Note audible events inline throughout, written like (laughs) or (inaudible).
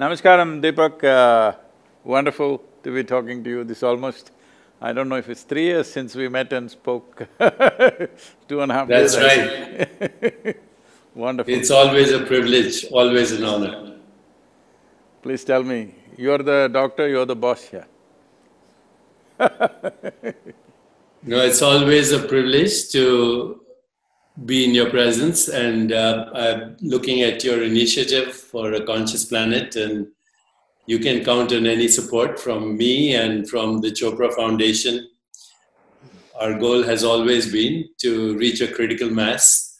Namaskaram, Deepak. Uh, wonderful to be talking to you. This almost, I don't know if it's three years since we met and spoke (laughs) two and a half That's years. right. (laughs) Wonderful. It's always a privilege, always an honor. Please tell me, you're the doctor, you're the boss here. (laughs) No, it's always a privilege to be in your presence and uh, I'm looking at your initiative for a conscious planet and you can count on any support from me and from the Chopra Foundation. Our goal has always been to reach a critical mass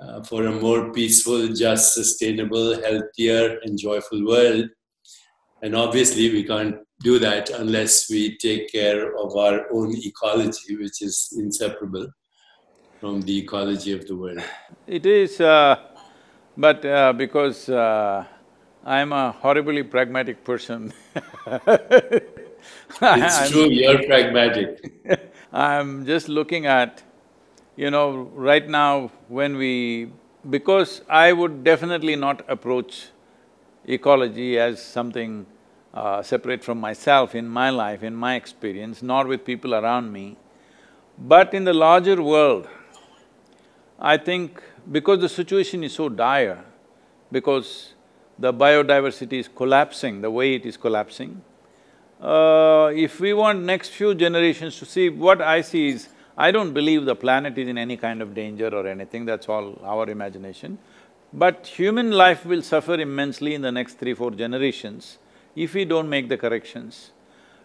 uh, for a more peaceful, just, sustainable, healthier, and joyful world. And obviously, we can't do that unless we take care of our own ecology, which is inseparable from the ecology of the world. It is, uh, but uh, because uh, I'm a horribly pragmatic person (laughs) It's true, you're pragmatic. (laughs) I'm just looking at, you know, right now when we… because I would definitely not approach ecology as something uh, separate from myself in my life, in my experience, nor with people around me. But in the larger world, I think because the situation is so dire, because the biodiversity is collapsing the way it is collapsing, uh, if we want next few generations to see, what I see is, I don't believe the planet is in any kind of danger or anything, that's all our imagination. But human life will suffer immensely in the next three, four generations if we don't make the corrections.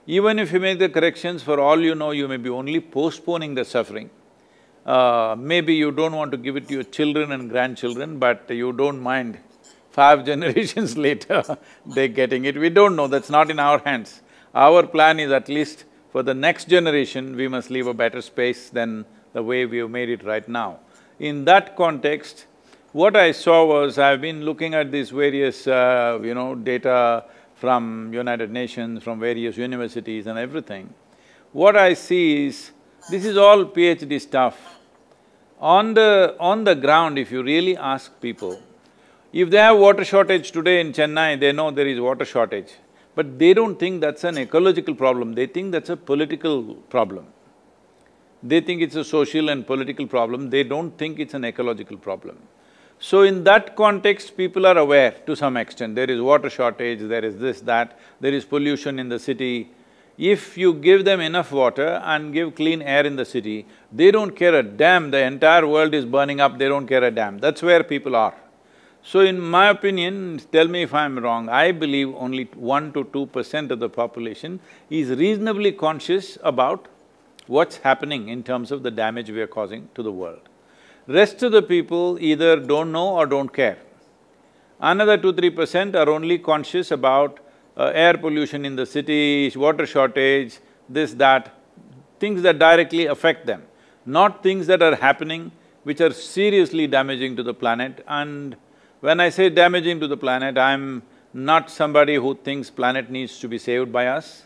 Even if you make the corrections, for all you know, you may be only postponing the suffering. Uh, maybe you don't want to give it to your children and grandchildren, but you don't mind five (laughs) generations later (laughs) they're getting it. We don't know, that's not in our hands. Our plan is at least for the next generation, we must leave a better space than the way we have made it right now. In that context, what I saw was, I've been looking at these various, uh, you know, data from United Nations, from various universities and everything. What I see is, this is all PhD stuff. On the… on the ground, if you really ask people, if they have water shortage today in Chennai, they know there is water shortage. But they don't think that's an ecological problem, they think that's a political problem. They think it's a social and political problem, they don't think it's an ecological problem. So in that context, people are aware to some extent, there is water shortage, there is this, that, there is pollution in the city. If you give them enough water and give clean air in the city, they don't care a damn, the entire world is burning up, they don't care a damn. That's where people are. So in my opinion, tell me if I'm wrong, I believe only one to two percent of the population is reasonably conscious about what's happening in terms of the damage we are causing to the world. Rest of the people either don't know or don't care. Another two, three percent are only conscious about uh, air pollution in the cities, water shortage, this, that, things that directly affect them, not things that are happening which are seriously damaging to the planet and when I say damaging to the planet, I'm not somebody who thinks planet needs to be saved by us.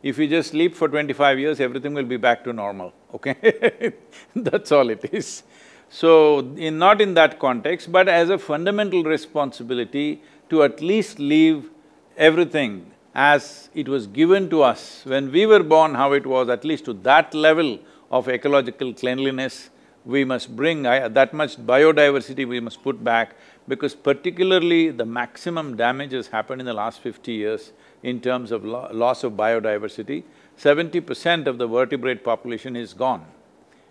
If we just sleep for twenty-five years, everything will be back to normal, okay (laughs) That's all it is. So, in… not in that context, but as a fundamental responsibility to at least leave everything as it was given to us when we were born, how it was, at least to that level of ecological cleanliness, we must bring that much biodiversity we must put back because particularly the maximum damage has happened in the last fifty years in terms of lo loss of biodiversity. Seventy percent of the vertebrate population is gone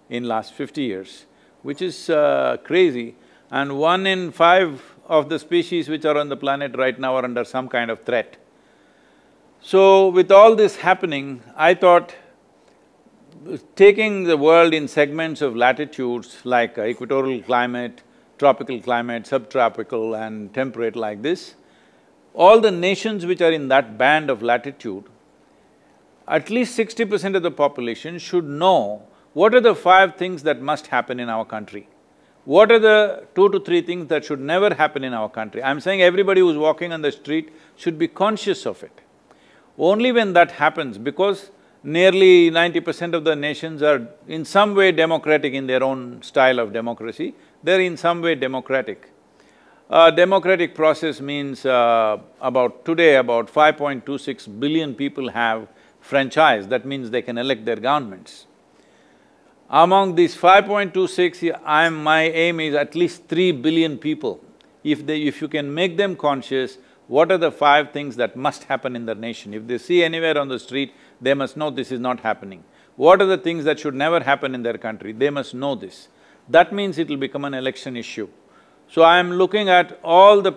in last fifty years, which is uh, crazy. And one in five of the species which are on the planet right now are under some kind of threat. So with all this happening, I thought taking the world in segments of latitudes like equatorial climate, tropical climate, subtropical and temperate like this, all the nations which are in that band of latitude, at least sixty percent of the population should know what are the five things that must happen in our country. What are the two to three things that should never happen in our country? I'm saying everybody who's walking on the street should be conscious of it. Only when that happens, because nearly ninety percent of the nations are in some way democratic in their own style of democracy, they're in some way democratic. Uh, democratic process means uh, about today about 5.26 billion people have franchise, that means they can elect their governments. Among these 5.26, I'm… my aim is at least 3 billion people. If they… if you can make them conscious, what are the five things that must happen in their nation? If they see anywhere on the street, they must know this is not happening. What are the things that should never happen in their country? They must know this. That means it'll become an election issue. So I am looking at all the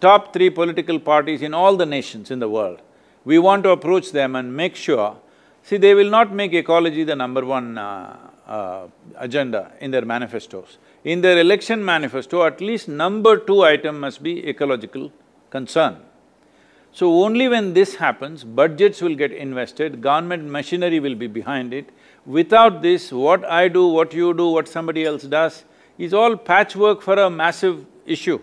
top three political parties in all the nations in the world. We want to approach them and make sure, see, they will not make ecology the number one uh, uh, agenda in their manifestos. In their election manifesto, at least number two item must be ecological concern. So only when this happens, budgets will get invested, government machinery will be behind it. Without this, what I do, what you do, what somebody else does, is all patchwork for a massive issue.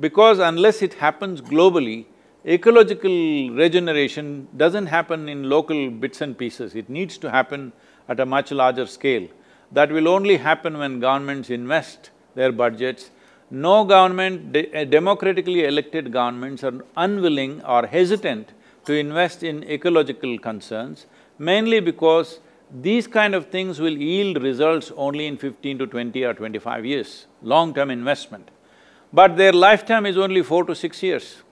Because unless it happens globally, ecological regeneration doesn't happen in local bits and pieces, it needs to happen at a much larger scale. That will only happen when governments invest their budgets. No government, de eh, democratically elected governments are unwilling or hesitant to invest in ecological concerns, mainly because these kind of things will yield results only in fifteen to twenty or twenty-five years, long-term investment. But their lifetime is only four to six years.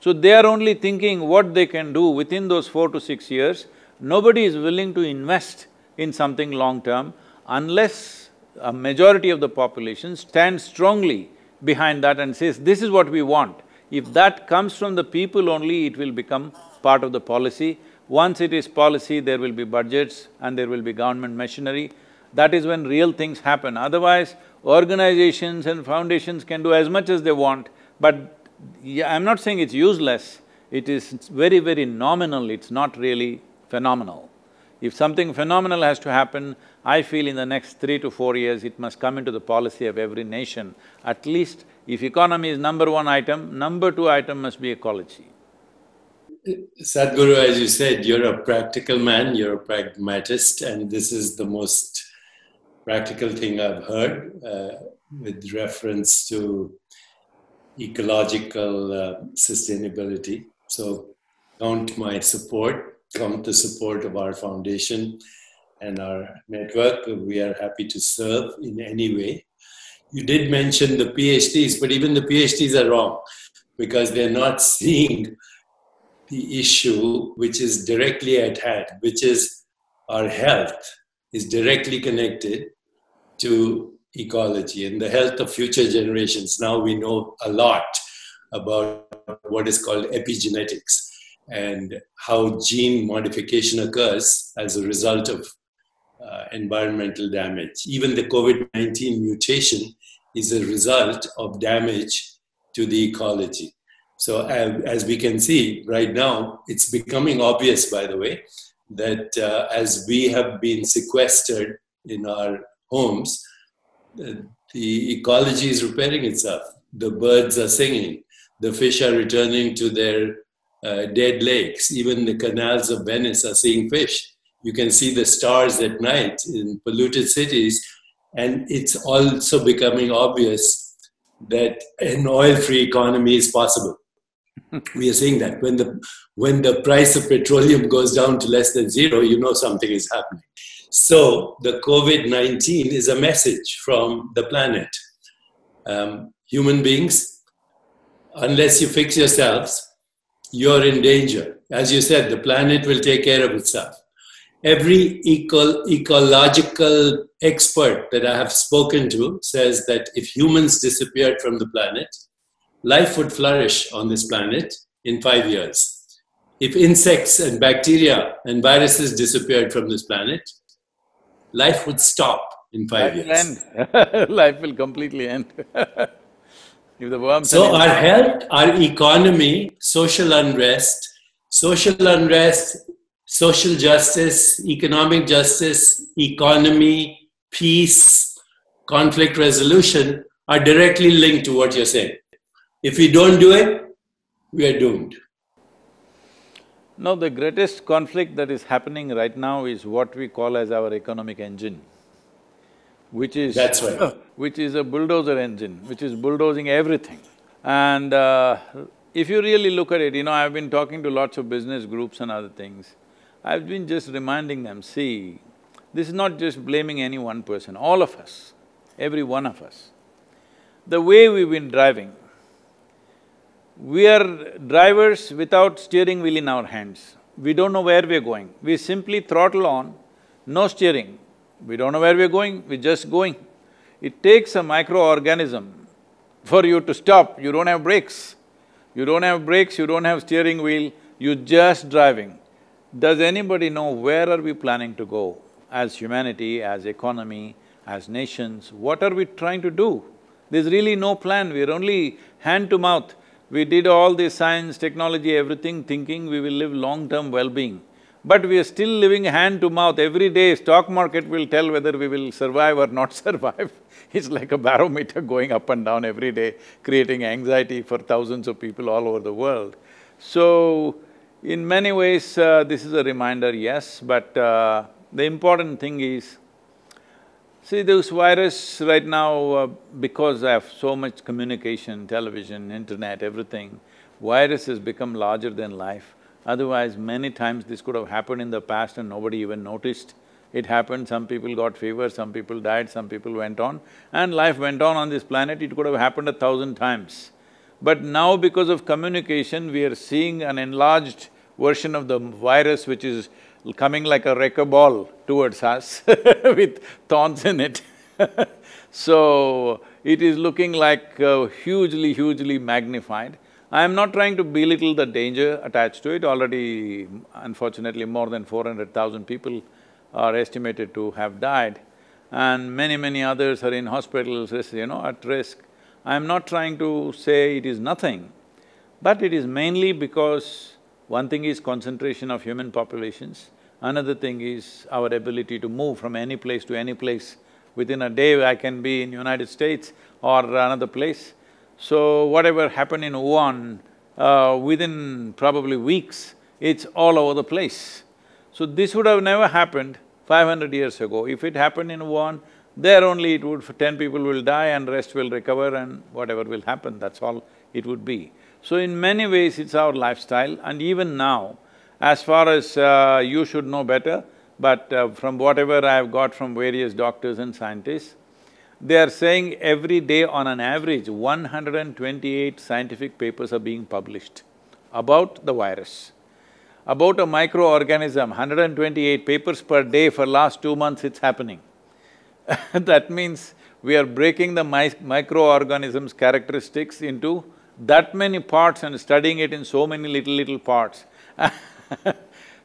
So they are only thinking what they can do within those four to six years. Nobody is willing to invest in something long-term unless a majority of the population stands strongly behind that and says, this is what we want. If that comes from the people only, it will become part of the policy. Once it is policy, there will be budgets and there will be government machinery. That is when real things happen. Otherwise, organizations and foundations can do as much as they want, but I'm not saying it's useless, it is very, very nominal, it's not really phenomenal. If something phenomenal has to happen, I feel in the next three to four years, it must come into the policy of every nation. At least if economy is number one item, number two item must be ecology. Sadhguru, as you said, you're a practical man, you're a pragmatist, and this is the most practical thing I've heard uh, with reference to ecological uh, sustainability. So, count my support, count the support of our foundation and our network. We are happy to serve in any way. You did mention the PhDs, but even the PhDs are wrong because they're not (laughs) seeing the issue which is directly at hand, which is our health is directly connected to ecology and the health of future generations. Now we know a lot about what is called epigenetics and how gene modification occurs as a result of uh, environmental damage. Even the COVID 19 mutation is a result of damage to the ecology. So, as we can see right now, it's becoming obvious, by the way, that uh, as we have been sequestered in our homes, uh, the ecology is repairing itself. The birds are singing, the fish are returning to their uh, dead lakes. Even the canals of Venice are seeing fish. You can see the stars at night in polluted cities, and it's also becoming obvious that an oil free economy is possible (laughs) we are saying that when the when the price of petroleum goes down to less than zero, you know something is happening. So the COVID nineteen is a message from the planet. Um, human beings, unless you fix yourselves, you're in danger. As you said, the planet will take care of itself. Every eco- ecological expert that I have spoken to says that if humans disappeared from the planet, life would flourish on this planet in five years. If insects and bacteria and viruses disappeared from this planet, life would stop in five life years. Will end. (laughs) life will completely end. (laughs) if the worms so our health, our economy, social unrest, social unrest, social justice, economic justice, economy, peace, conflict resolution are directly linked to what you're saying. If we don't do it, we are doomed. Now, the greatest conflict that is happening right now is what we call as our economic engine, which is… That's right. Which is a bulldozer engine, which is bulldozing everything. And uh, if you really look at it, you know, I've been talking to lots of business groups and other things. I've been just reminding them, see, this is not just blaming any one person, all of us, every one of us. The way we've been driving, we are drivers without steering wheel in our hands. We don't know where we're going. We simply throttle on, no steering. We don't know where we're going, we're just going. It takes a microorganism for you to stop, you don't have brakes. You don't have brakes, you don't have steering wheel, you're just driving. Does anybody know where are we planning to go as humanity, as economy, as nations? What are we trying to do? There's really no plan, we're only hand to mouth. We did all this science, technology, everything, thinking we will live long-term well-being. But we are still living hand to mouth. Every day, stock market will tell whether we will survive or not (laughs) survive. it's like a barometer going up and down every day, creating anxiety for thousands of people all over the world. So, in many ways, uh, this is a reminder, yes, but uh, the important thing is, see this virus right now, uh, because of so much communication, television, internet, everything, virus has become larger than life. Otherwise, many times this could have happened in the past and nobody even noticed. It happened, some people got fever, some people died, some people went on, and life went on on this planet, it could have happened a thousand times. But now because of communication, we are seeing an enlarged version of the virus which is coming like a wrecker ball towards us (laughs) with thorns in it (laughs) So, it is looking like uh, hugely, hugely magnified. I am not trying to belittle the danger attached to it, already unfortunately more than four hundred thousand people are estimated to have died and many, many others are in hospitals, you know, at risk. I am not trying to say it is nothing, but it is mainly because one thing is concentration of human populations, another thing is our ability to move from any place to any place. Within a day I can be in United States or another place. So whatever happened in Wuhan, uh, within probably weeks, it's all over the place. So this would have never happened five hundred years ago. If it happened in Wuhan, there only it would… ten people will die and rest will recover and whatever will happen, that's all it would be. So in many ways, it's our lifestyle and even now, as far as uh, you should know better, but uh, from whatever I've got from various doctors and scientists, they are saying every day on an average, 128 scientific papers are being published about the virus. About a microorganism, 128 papers per day for last two months it's happening. (laughs) that means we are breaking the mi microorganism's characteristics into that many parts and studying it in so many little, little parts (laughs)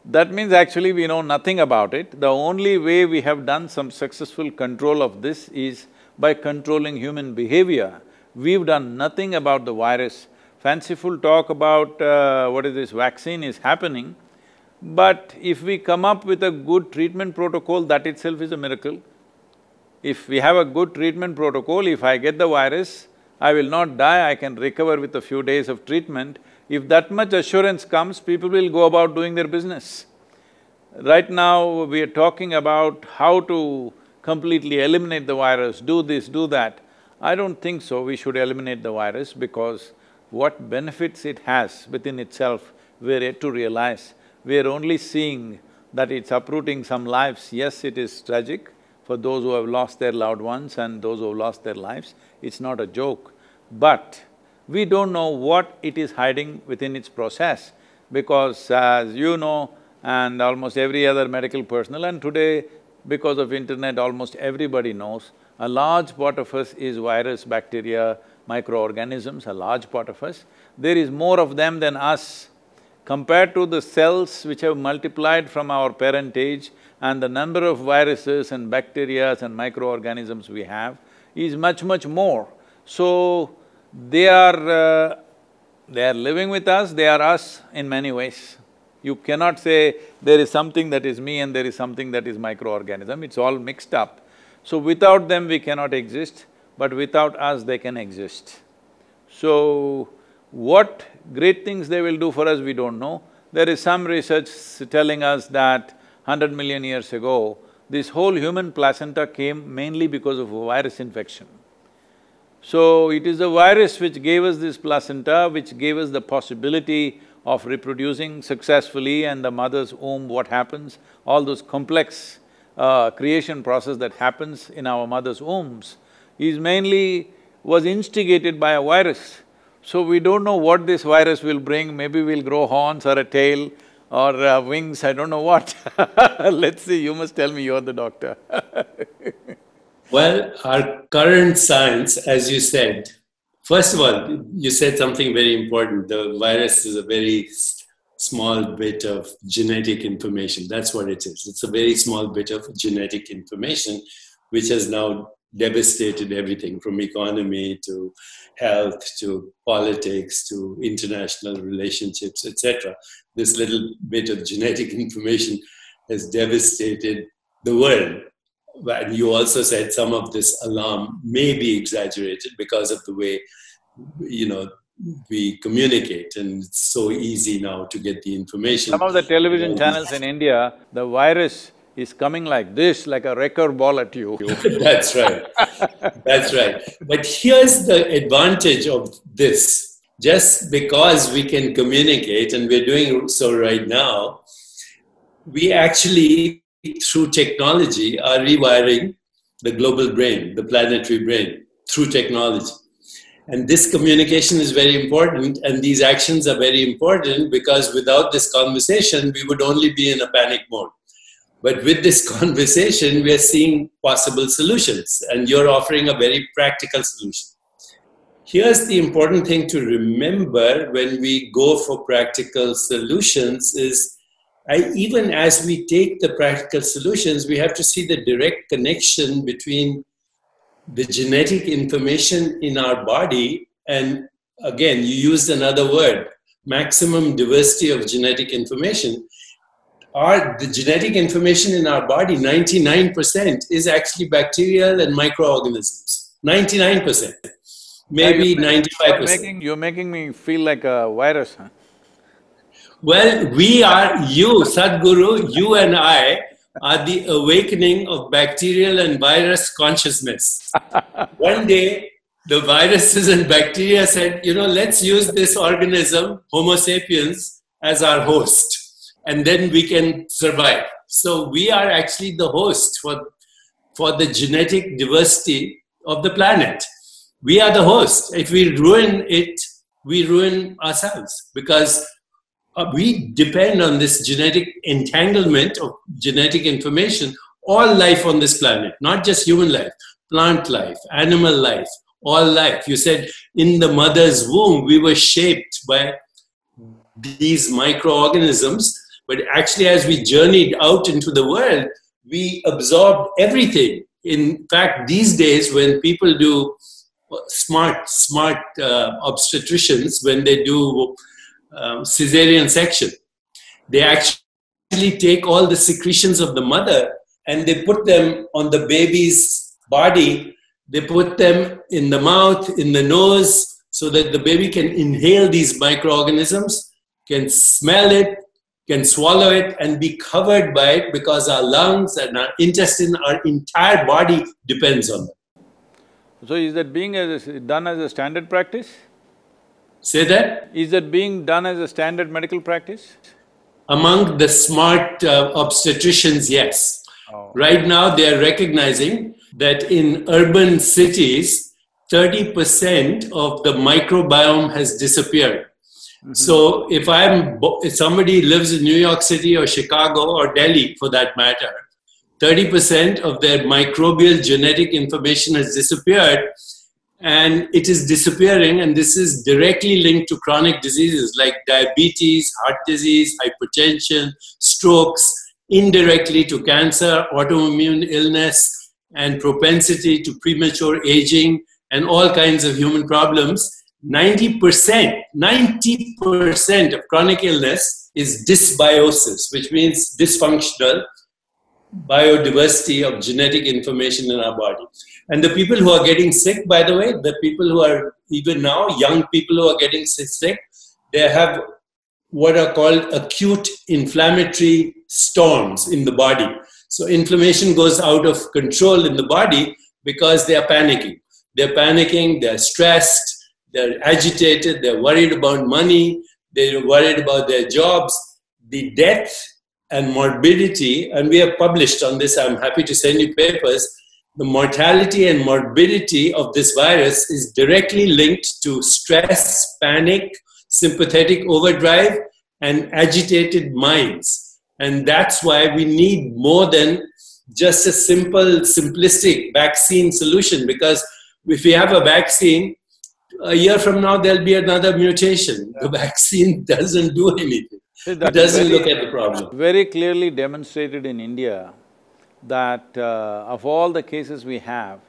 That means actually we know nothing about it. The only way we have done some successful control of this is by controlling human behavior. We've done nothing about the virus. Fanciful talk about uh, what is this vaccine is happening, but if we come up with a good treatment protocol, that itself is a miracle. If we have a good treatment protocol, if I get the virus, I will not die, I can recover with a few days of treatment. If that much assurance comes, people will go about doing their business. Right now, we are talking about how to completely eliminate the virus, do this, do that. I don't think so, we should eliminate the virus because what benefits it has within itself, we're yet to realize. We're only seeing that it's uprooting some lives. Yes, it is tragic for those who have lost their loved ones and those who have lost their lives, it's not a joke. But we don't know what it is hiding within its process because as you know, and almost every other medical personnel and today because of internet almost everybody knows, a large part of us is virus, bacteria, microorganisms, a large part of us. There is more of them than us. Compared to the cells which have multiplied from our parentage and the number of viruses and bacteria and microorganisms we have is much, much more. So, they are… Uh, they are living with us, they are us in many ways. You cannot say there is something that is me and there is something that is microorganism, it's all mixed up. So without them we cannot exist, but without us they can exist. So, what great things they will do for us, we don't know. There is some research telling us that hundred million years ago, this whole human placenta came mainly because of a virus infection. So it is the virus which gave us this placenta, which gave us the possibility of reproducing successfully and the mother's womb, what happens, all those complex uh, creation process that happens in our mother's wombs is mainly… was instigated by a virus. So we don't know what this virus will bring, maybe we'll grow horns or a tail or uh, wings, I don't know what. (laughs) Let's see, you must tell me, you're the doctor. (laughs) Well, our current science, as you said, first of all, you said something very important. The virus is a very small bit of genetic information. That's what it is. It's a very small bit of genetic information which has now devastated everything from economy to health to politics to international relationships, etc. This little bit of genetic (laughs) information has devastated the world. And you also said some of this alarm may be exaggerated because of the way, you know, we communicate and it's so easy now to get the information. Some of the television channels in India, the virus is coming like this, like a wrecker ball at you. (laughs) That's right. That's right. But here's the advantage of this. Just because we can communicate, and we're doing so right now, we actually, through technology, are rewiring the global brain, the planetary brain, through technology. And this communication is very important, and these actions are very important because without this conversation, we would only be in a panic mode. But with this (laughs) conversation, we are seeing possible solutions, and you're offering a very practical solution. Here's the important thing to remember when we go for practical solutions is I, even as we take the practical solutions, we have to see the direct connection between the genetic information in our body and again, you used another word, maximum diversity of genetic information. Our the genetic information in our body 99% is actually bacterial and microorganisms. 99% maybe 95% you're making, you're making me feel like a virus huh? Well we are you sadhguru you and i are the awakening of bacterial and virus consciousness (laughs) one day the viruses and bacteria said you know let's use this organism homo sapiens as our host and then we can survive. So we are actually the host for, for the genetic diversity of the planet. We are the host. If we ruin it, we ruin ourselves because uh, we depend on this genetic entanglement of genetic information. All life on this planet, not just human life, plant life, animal life, all life. You said in the mother's womb, we were shaped by these microorganisms but actually, as we journeyed out into the world, we absorbed everything. In fact, these days, when people do smart, smart uh, obstetricians, when they do um, cesarean section, they actually take all the secretions of the mother and they put them on the baby's body. They put them in the mouth, in the nose, so that the baby can inhale these microorganisms, can smell it, can swallow it and be covered by it because our lungs and our intestine, our entire body depends on them. So is that being as a, done as a standard practice? Say that? Is that being done as a standard medical practice? Among the smart uh, obstetricians, yes. Oh. Right now, they are recognizing that in urban cities, 30% of the microbiome has disappeared. Mm-hmm. So if I'm if somebody lives in New York City or Chicago or Delhi for that matter, 30% of their microbial genetic information has disappeared and it is disappearing and this is directly linked to chronic diseases like diabetes, heart disease, hypertension, strokes, indirectly to cancer, autoimmune illness and propensity to premature aging and all kinds of human problems 90%, 90% of chronic illness is dysbiosis, which means dysfunctional biodiversity of genetic information in our body. And the people who are getting sick, by the way, the people who are even now, young people who are getting sick, they have what are called acute inflammatory storms in the body. So inflammation goes out of control in the body because they are panicking. they're panicking, they're stressed, they're agitated, they're worried about money, they're worried about their jobs. The death and morbidity, and we have published on this, I'm happy to send you papers. The mortality and morbidity of this virus is directly linked to stress, panic, sympathetic overdrive, and agitated minds. And that's why we need more than just a simple, simplistic vaccine solution. Because if we have a vaccine, a year from now there'll be another mutation. The vaccine (laughs) doesn't do anything. it doesn't very, look at the problem. Very clearly demonstrated in India that uh, of all the cases we have,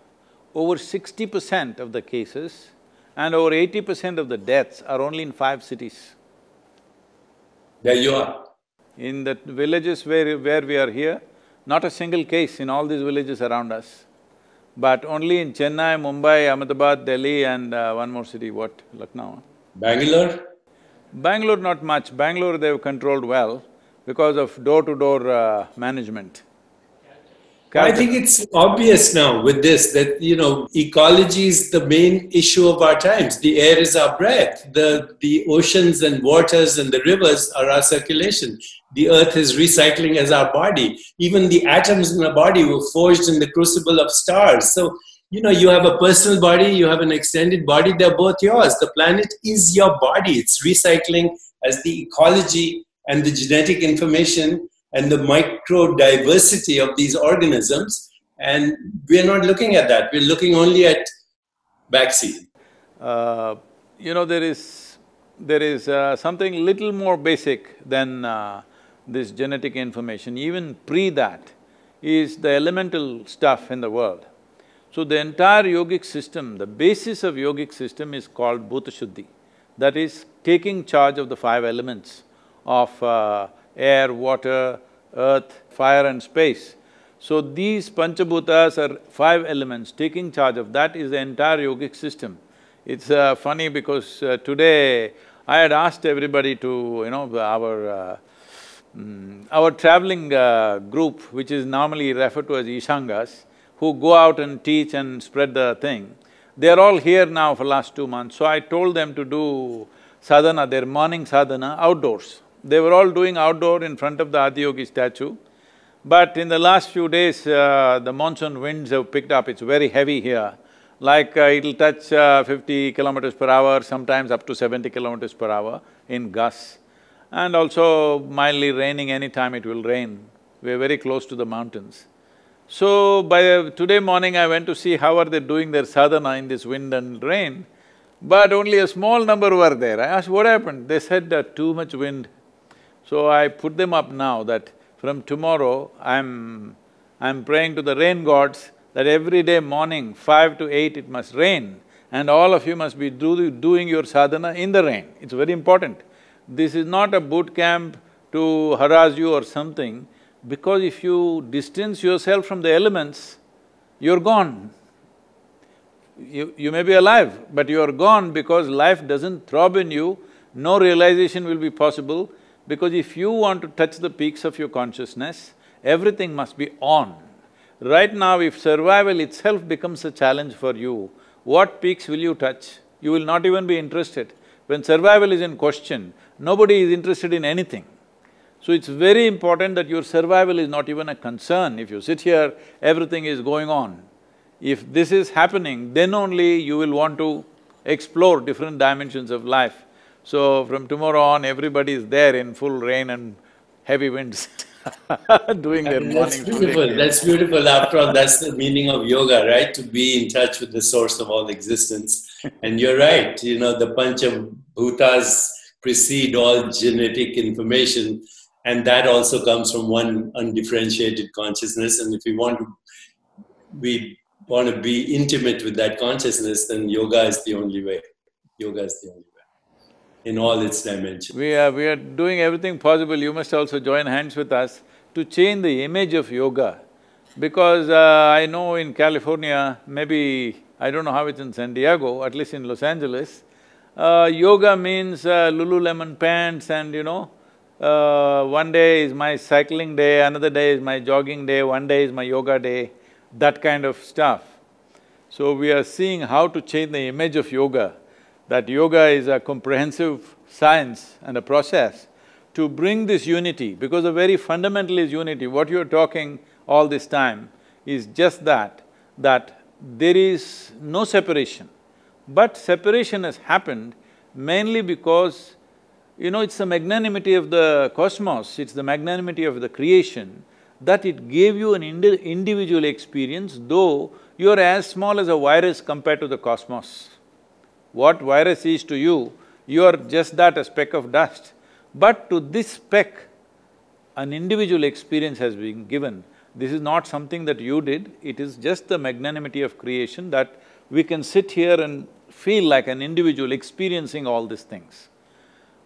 over sixty percent of the cases and over eighty percent of the deaths are only in five cities. There you are. In the villages where, where we are here, not a single case in all these villages around us. But only in Chennai, Mumbai, Ahmedabad, Delhi and uh, one more city, what, Lucknow? Bangalore? Bangalore not much. Bangalore they've controlled well because of door-to-door -door, uh, management. I think it's obvious now with this that you know ecology is the main issue of our times. The air is our breath. The the oceans and waters and the rivers are our circulation. The earth is recycling as our body. Even the atoms in our body were forged in the crucible of stars. So you know you have a personal body, you have an extended body. They're both yours. The planet is your body. It's recycling as the ecology and the genetic information and the micro diversity of these organisms. And we're not looking at that. We're looking only at vaccine. Uh, you know, there is… there is uh, something little more basic than uh, this genetic information, even pre that, is the elemental stuff in the world. So the entire yogic system, the basis of yogic system is called Bhuta Shuddhi. That is taking charge of the five elements of uh, air, water, earth, fire and space. So these Panchabhutas are five elements, taking charge of that is the entire yogic system. It's uh, funny because uh, today I had asked everybody to, you know, our… Uh, mm, our traveling uh, group, which is normally referred to as Ishangas, who go out and teach and spread the thing, they're all here now for last two months. So I told them to do sadhana, their morning sadhana outdoors. They were all doing outdoor in front of the Adiyogi statue. But in the last few days, uh, the monsoon winds have picked up, it's very heavy here. Like uh, it'll touch uh, fifty kilometers per hour, sometimes up to seventy kilometers per hour in gusts. And also mildly raining, anytime it will rain. We're very close to the mountains. So by today morning I went to see how are they doing their sadhana in this wind and rain, but only a small number were there. I asked, what happened? They said too much wind so I put them up now that from tomorrow I'm… I'm praying to the rain gods that every day morning, five to eight it must rain and all of you must be do, doing your sadhana in the rain. It's very important. This is not a boot camp to harass you or something, because if you distance yourself from the elements, you're gone. You, you may be alive, but you are gone because life doesn't throb in you, no realization will be possible, because if you want to touch the peaks of your consciousness, everything must be on. Right now, if survival itself becomes a challenge for you, what peaks will you touch? You will not even be interested. When survival is in question, nobody is interested in anything. So it's very important that your survival is not even a concern. If you sit here, everything is going on. If this is happening, then only you will want to explore different dimensions of life. So from tomorrow on, everybody is there in full rain and heavy winds (laughs) doing their morning. That's beautiful, that's beautiful. After all, that's the meaning of yoga, right? To be in touch with the source of all existence. And you're right, you know, the Panchabhutas precede all genetic information and that also comes from one undifferentiated consciousness and if we want to we want to be intimate with that consciousness then yoga is the only way yoga is the only way in all its dimensions. We are… we are doing everything possible, you must also join hands with us to change the image of yoga. Because uh, I know in California, maybe… I don't know how it's in San Diego, at least in Los Angeles, uh, yoga means uh, Lululemon pants and you know, uh, one day is my cycling day, another day is my jogging day, one day is my yoga day, that kind of stuff. So we are seeing how to change the image of yoga, that yoga is a comprehensive science and a process to bring this unity, because the very fundamental is unity. What you're talking all this time is just that, that there is no separation. But separation has happened mainly because, you know, it's the magnanimity of the cosmos, it's the magnanimity of the creation that it gave you an indi individual experience, though you're as small as a virus compared to the cosmos. What virus is to you, you're just that, a speck of dust. But to this speck, an individual experience has been given. This is not something that you did, it is just the magnanimity of creation that we can sit here and feel like an individual experiencing all these things.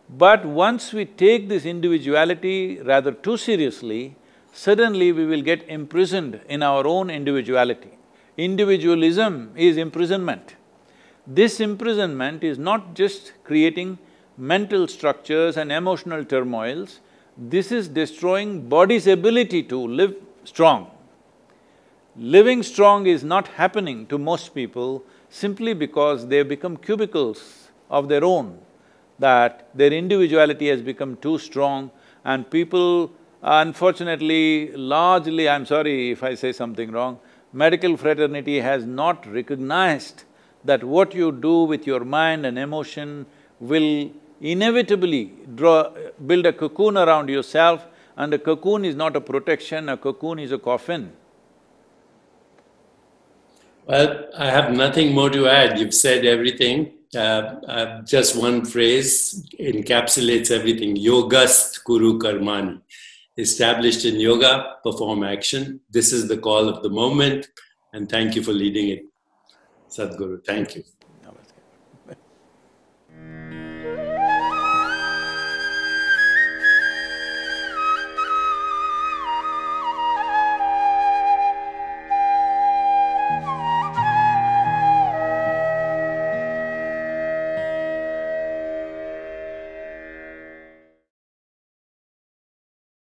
But once we take this individuality rather too seriously, suddenly we will get imprisoned in our own individuality. Individualism is imprisonment. This imprisonment is not just creating mental structures and emotional turmoils, this is destroying body's ability to live strong. Living strong is not happening to most people simply because they've become cubicles of their own, that their individuality has become too strong and people unfortunately, largely, I'm sorry if I say something wrong, medical fraternity has not recognized that what you do with your mind and emotion will inevitably draw… build a cocoon around yourself and a cocoon is not a protection, a cocoon is a coffin. Well, I have nothing more to add. You've said everything. Uh, uh, just one phrase encapsulates everything. Yogast Kuru Karmani. Established in yoga, perform action. This is the call of the moment, and thank you for leading it. Sadhguru, thank you.